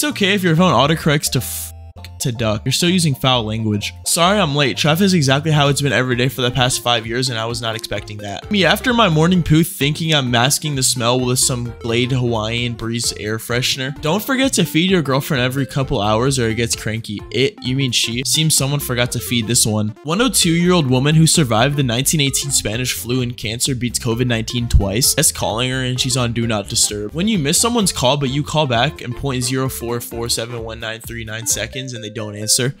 It's okay if your phone autocorrects to to duck. You're still using foul language. Sorry I'm late. Traffic is exactly how it's been every day for the past five years and I was not expecting that. Me, after my morning poo thinking I'm masking the smell with some Glade Hawaiian Breeze air freshener. Don't forget to feed your girlfriend every couple hours or it gets cranky. It, you mean she? Seems someone forgot to feed this one. 102 year old woman who survived the 1918 Spanish flu and cancer beats COVID-19 twice. That's calling her and she's on do not disturb. When you miss someone's call but you call back in 0.04471939 seconds and they don't answer.